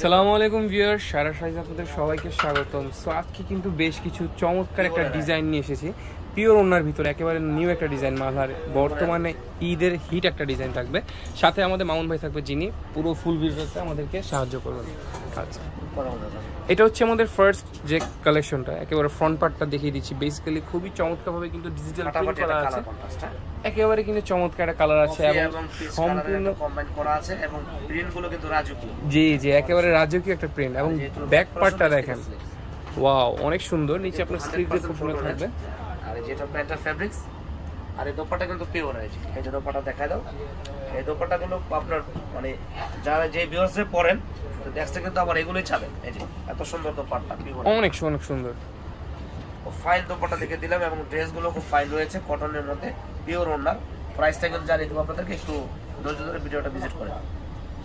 সালামু আলাইকুম ভিউয়ার সারা সাইজ আপনাদের সবাইকে স্বাগতম। সো আজকে কিন্তু বেশ কিছু চমৎকার একটা ডিজাইন নিয়ে এসেছি। পিওর ওনার ভিতরে একেবারে নিউ একটা ডিজাইন মালহার বর্তমানে ঈদের হিট একটা ডিজাইন থাকবে। সাথে আমাদের মামুন ভাই থাকবে যিনি পুরো ফুল ভিডিওতে আমাদেরকে সাহায্য করবেন। আচ্ছা এটা হচ্ছে আমাদের ফার্স্ট যে কালেকশনটা একেবারে ফ্রন্ট পার্টটা দেখিয়ে দিচ্ছি। বেসিক্যালি খুবই চমৎকারভাবে কিন্তু ডিজিটাল প্রিন্ট করা আছে। একেবারে কিন্তু চমৎকার একটা কালার আছে এবং সম্পূর্ণ কম্বাইন করা আছে এবং প্রিন্টগুলো কিন্তু রাজকীয়। জি জি একেবারে রাজকীয় একটা প্রিন্ট এবং ব্যাক পার্টটা দেখেন। ওয়াও অনেক সুন্দর। নিচে আপনার স্লিভ খুব সুন্দর থাকবে। আর যেটা প্যান্টার ফ্যাব্রিক্স আর এই দোপাটা কিন্তু পিওর হয়েছে। এই যে দোপাটা দেখা দাও। এই দোপাটাগুলো আপনার মানে যারা যে ভিউয়ার্সে পড়েন তো নেক্সটে কিন্তু আবার এগুলোই চাবেন এই যে এত সুন্দর দোপাট্টা পিওর অনেক অনেক সুন্দর। ও ফাইল দোপাট্টা দেখে দিলাম এবং ড্রেসগুলো খুব ফাইল রয়েছে কটনের মধ্যে পিওর ওনার প্রাইসটা কিন্তু জানিয়ে দেবো আপনাদেরকে একটু ধৈর্য ধরে ভিডিওটা ভিজিট করে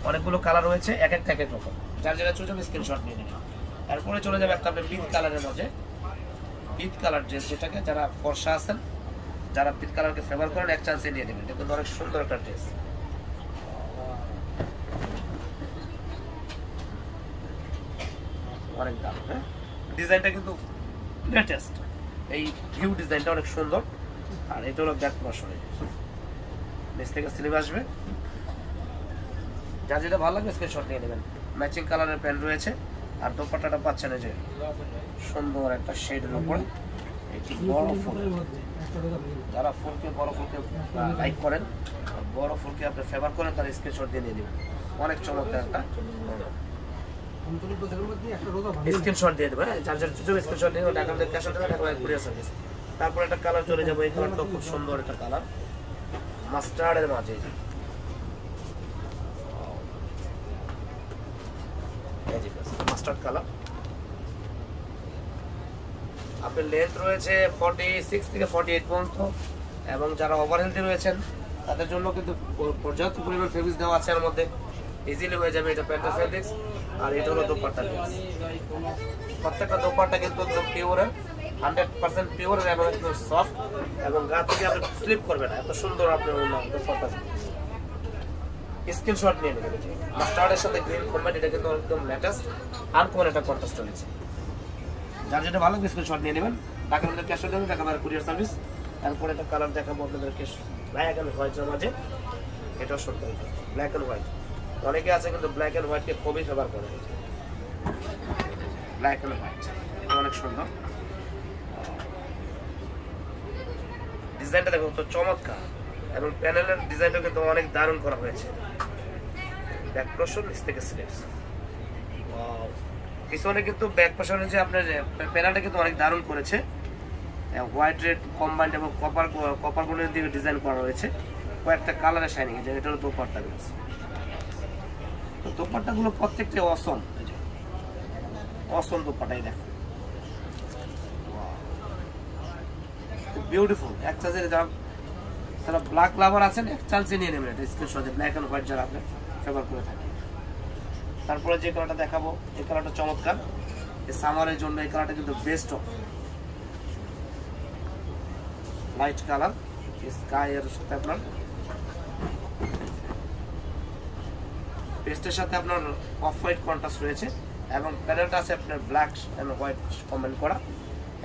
অনেকগুলো কালার রয়েছে এক একটা এক এক রকম। যার যেটা চলে যাবে স্ক্রিনশট নিয়ে নেবেন তারপরে চলে যাবে একটা আপনার পিঙ্ক কালারের মধ্যে। পিঙ্ক কালার ড্রেস যেটাকে যারা ফর্সা আছেন যারা পিঙ্ক কালারকে ফেভার করেন, এক চান্সে নিয়ে নেবেন। কিন্তু অনেক সুন্দর একটা ড্রেস অনেক দাম হ্যাঁ? ডিজাইনটা কিন্তু লেটেস্ট এই ভিউ ডিজাইনটা অনেক সুন্দর। আর এটা হলো ব্যাক মশনে নিচ থেকে স্লিভ আসবে। যার যেটা ভালো লাগবে স্ক্রিনশট নিয়ে নেবেন। ম্যাচিং কালারের প্যান্ট রয়েছে। আর দোপাট্টাটা পাচ্ছেন এই যে সুন্দর একটা শেডের উপরে। এটি বড় যারা ফুলকে, বড় ফুলকে লাইক করেন, বড় ফুলকে আপনি ফেভার করেন তার স্ক্রিনশট দিয়ে নিয়ে নেবেন। অনেক চমৎকার একটা। স্ক্রিনশট দিয়ে দেবে যার যার জন্য স্ক্রিনশট দিয়ে আমাদের ক্যাশ অন টাকা কুরিয়ার সার্ভিস তারপর একটা কালার চলে যাব, এই কালারটা খুব সুন্দর একটা কালার মাস্টার্ডের মাঝে। মাস্টার্ড কালার আপনার লেন্থ রয়েছে ফর্টি সিক্স থেকে ফর্টি এইট পর্যন্ত, এবং যারা ওভার হেলথি রয়েছেন, তাদের জন্য কিন্তু পর্যাপ্ত পরিমাণ ফেব্রিক্স দেওয়া আছে এর মধ্যে। ইজিলি হয়ে যাবে এটা প্যান্টের ফেব্রিক্স আর এটা হলো দোপাট্টা প্রত্যেকটা দোপাট্টা কিন্তু একদম পিওরের হান্ড্রেড পার্সেন্ট পিওর এবং একদম সফট এবং গা থেকে আপনি স্লিপ করবে না। এত সুন্দর আপনার দোপাট্টা। স্ক্রিনশট নিয়ে নেবেন মাস্টার্ডের সাথে গ্রিন কম্বাইন এটা কিন্তু একদম লেটেস্ট আর কোন একটা কন্টেস্ট রয়েছে যার যেটা ভালো স্ক্রিনশট নিয়ে নেবেন। টাকা আমাদের ক্যাশ দেবেন টাকা আমাদের কুরিয়ার সার্ভিস তারপরে একটা কালার দেখাবো আপনাদেরকে ব্ল্যাক অ্যান্ড হোয়াইটের মাঝে। এটাও সত্য ব্ল্যাক অ্যান্ড হোয়াইট অনেকে আছে কিন্তু ব্ল্যাক অ্যান্ড হোয়াইটকে খুবই ফেভার করে। ব্ল্যাক অ্যান্ড হোয়াইট অনেক সুন্দর। ডিজাইনটা দেখুন তো চমৎকার। এবং প্যানেলের ডিজাইনটা কিন্তু অনেক দারুণ করা হয়েছে। ব্যাক পোর্শন থেকে স্লিপস পিছনে কিন্তু ব্যাক পোর্শনে যে আপনার প্যানেলটা কিন্তু অনেক দারুণ করেছে। হোয়াইট রেড কম্বাইন্ড এবং কপার কপার গোল্ডের দিকে ডিজাইন করা রয়েছে কয়েকটা কালারে শাইনিং আছে এটা হলো দোপাট্টা রয়েছে। তো দোপাট্টাগুলো প্রত্যেকটা অসম অসম দোপাট্টাই দেখো। বিউটিফুল এক চান্সে যারা যারা ব্ল্যাক লাভার আছেন, এক চান্সে নিয়ে নেবেন এটা। স্ক্রিনশটে ব্ল্যাক অ্যান্ড হোয়াইট যারা আপনি ফেভার করে থাকেন। তারপরে যে কালারটা দেখাবো, এই কালারটা চমৎকার। এই সামারের জন্য এই কালারটা কিন্তু best of light colour sky এর সাথে আপনার পেস্টের সাথে আপনার অফ হোয়াইট কন্ট্রাস্ট রয়েছে এবং প্যানেলটা আছে আপনার ব্ল্যাক এন্ড হোয়াইট কম্বাইন করা।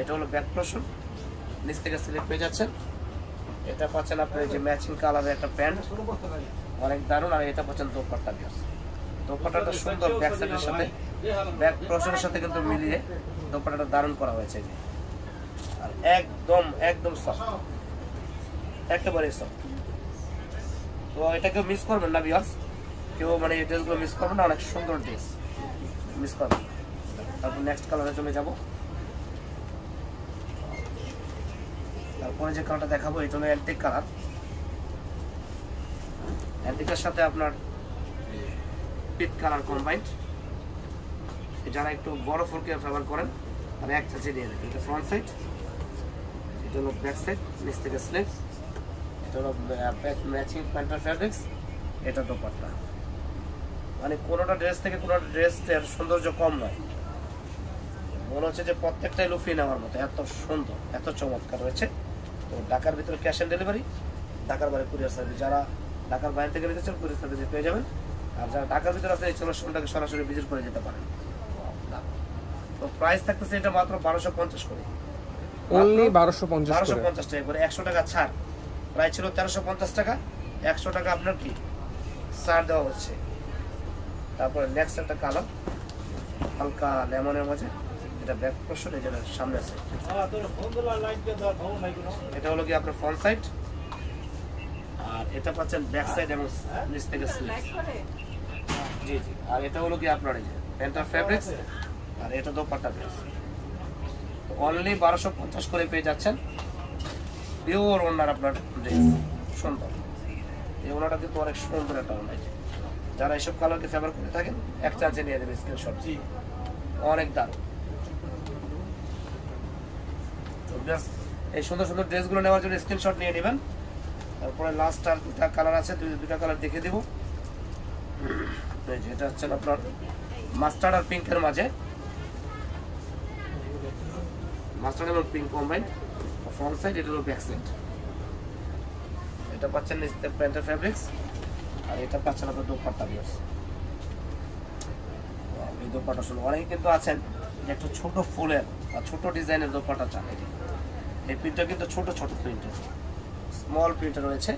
এটা হলো ব্যাক পোর্শন নিচ থেকে সিলেক্ট পেয়ে যাচ্ছেন। এটা পাচ্ছেন আপনার যে ম্যাচিং কালারের একটা প্যান্ট অনেক দারুণ। আর এটা পাচ্ছেন দোপাট্টা দিয়ে। দোপাট্টাটা সুন্দর ব্যাক সাইডের সাথে, ব্যাক পোর্শনের সাথে কিন্তু মিলিয়ে দোপাট্টাটা দারুণ করা হয়েছে যে। আর একদম একদম সফট একেবারে সফট তো এটা কেউ মিস করবেন না বিয়ার্স কেউ মানে এই ড্রেসগুলো মিস করবেন না, অনেক সুন্দর ড্রেস মিস করবেন। তারপর নেক্সট কালারে চলে যাব। তারপরে যে কালারটা দেখাবো, এটা হলো অ্যান্টিক কালার অ্যান্টিকের সাথে আপনার কালার কম্বাইন্ড যারা একটু বড় ফুলকে ফেভার করেন, তারা এক চাচি দিয়ে দেবে এটা ফ্রন্ট সাইড এটা হলো ব্যাক সাইড নিচ থেকে স্লিভস এটা হলো ম্যাচিং প্যান্টার ফ্যাব্রিক্স এটা দোপাট্টা। মানে কোনোটা ড্রেস থেকে কোনোটা ড্রেস এর সৌন্দর্য কম নয়। মনে হচ্ছে যে প্রত্যেকটাই লুফিয়ে নেওয়ার মতো, এত সুন্দর, এত চমৎকার রয়েছে। তো ঢাকার ভিতরে ক্যাশ অন ডেলিভারি ঢাকার বাইরে কুরিয়ার সার্ভিস যারা ঢাকার বাইরে থেকে নিতে চান কুরিয়ার সার্ভিসে পেয়ে যাবেন। আর যারা ঢাকার ভিতরে আছে এই চল্লিশ টাকা সরাসরি ভিজিট করে যেতে পারেন। তো প্রাইস থাকতেছে এটা মাত্র বারোশো পঞ্চাশ করে। অনলি বারোশো পঞ্চাশ বারোশো পঞ্চাশ টাকা করে। একশো টাকা ছাড়। প্রায় ছিল তেরোশো পঞ্চাশ টাকা। একশো টাকা আপনার কি? ছাড় দেওয়া হচ্ছে। তারপরে নেক্সট একটা কালার। হালকা লেমনের মাঝে এটা ব্যাক পোর্শন যেটা সামনে আছে। এটা হলো কি আপনার ফ্রন্ট সাইড এটা পাচ্ছেন ব্যাক সাইড এবং নিচ থেকে স্লিপ জি জি। আর এটা হলো কি আপনার এই যে প্যান্টার ফ্যাব্রিক্স আর এটা দোপাট্টা ড্রেস অনলি বারোশো পঞ্চাশ করে পেয়ে যাচ্ছেন। পিওর ওনার আপনার ড্রেস সুন্দর। এই ওনাটা কিন্তু অনেক সুন্দর একটা ওনা আছে যারা এইসব কালারকে ফেভার করে থাকেন এক চার্জে নিয়ে দেবে স্ক্রিনশট অনেক দারুণ। এই সুন্দর সুন্দর ড্রেসগুলো নেওয়ার জন্য স্ক্রিনশট নিয়ে নেবেন। তারপরে লাস্ট আর দুটা কালার আছে, দুই দুটা কালার দেখে দেবো। এটা হচ্ছে আপনার মাস্টার্ড আর পিঙ্কের মাঝে। মাস্টার্ড এবং পিঙ্ক কম্বাইন ফ্রন্ট সাইড এটা হলো ব্যাক সাইড এটা পাচ্ছেন নিচে প্যান্টের ফ্যাব্রিক্স আর এটা পাচ্ছেন আপনার দোপাট্টা বিয়ার্স এই দোপাট্টা শুনুন অনেকে কিন্তু আছেন, যে একটু ছোট ফুলের বা ছোট ডিজাইনের দোপাট্টা চান এই প্রিন্টটা কিন্তু ছোট ছোট প্রিন্টের স্মল প্রিন্ট রয়েছে।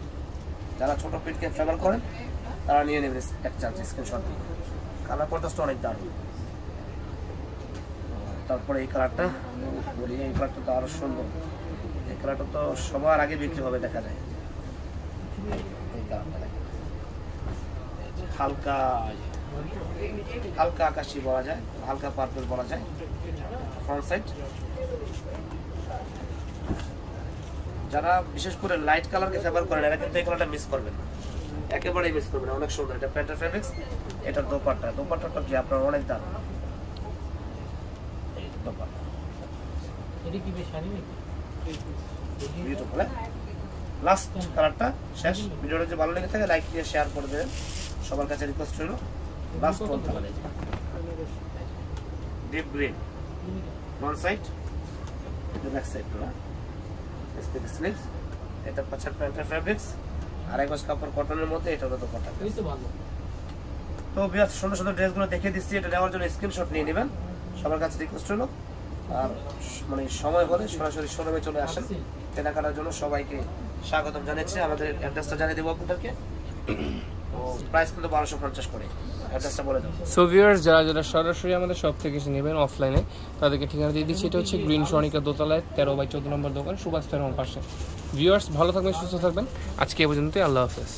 যারা ছোট প্রিন্টকে ফেভার করেন, তারা নিয়ে নেবেন এক চার্জ স্ক্রিনশট দিয়ে। কালার কন্ট্রাস্ট অনেক দারুণ। তারপরে এই কালারটা বলি, এই কালারটা তো আরও সুন্দর। এই কালারটা তো সবার আগে বিক্রি হবে, দেখা যায়। এই কালারটা যে হালকা হালকা আকাশি বলা যায়, হালকা পার্পল বলা যায়। ফ্রন্ট সাইড যারা বিশেষ করে লাইট কালারকে ফেভার করেন এরা কিন্তু এই কালারটা মিস করবেন না। একেবারেই মিস করবেন না অনেক সুন্দর। এটা প্যান্টার ফেব্রিক্স এটার দোপাট্টা। দোপাট্টাটা কি আপনার অনেক দাম। এই দোপাট্টা। বিউটিফুল লাস্ট কালারটা শেষ। ভিডিওটা যদি ভালো লেগে থাকে লাইক দিয়ে শেয়ার করে দেবেন। সবার কাছে রিকোয়েস্ট রইল last one colour deep green front side এটা ব্যাক সাইড না স্লিপস এটা পাঁচার প্যান্টের ফ্যাব্রিক্স আর গজ কাপড় কটনের মধ্যে এটা হলো তো কটন তো বিরাট সুন্দর সুন্দর ড্রেসগুলো দেখে দিচ্ছি এটা নেওয়ার জন্য স্ক্রিনশট নিয়ে নেবেন সবার কাছে রিকোয়েস্ট হলো। আর মানে সময় হলে সরাসরি শোরুমে চলে আসেন। কেনাকাটার জন্য সবাইকে স্বাগতম জানাচ্ছি। আমাদের অ্যাড্রেসটা জানিয়ে দেবো আপনাদেরকে। বলে সো ভিউয়ার্স যারা যারা সরাসরি আমাদের সব থেকে নেবেন অফলাইনে তাদেরকে ঠিকানা দিয়ে দিচ্ছি। হচ্ছে দোতলায়, তেরো বাই নম্বর দোকান, সুভাষ পাশে। ভিউয়ার্স ভালো সুস্থ থাকবেন। আজকে পর্যন্তই, আল্লাহ হাফেজ।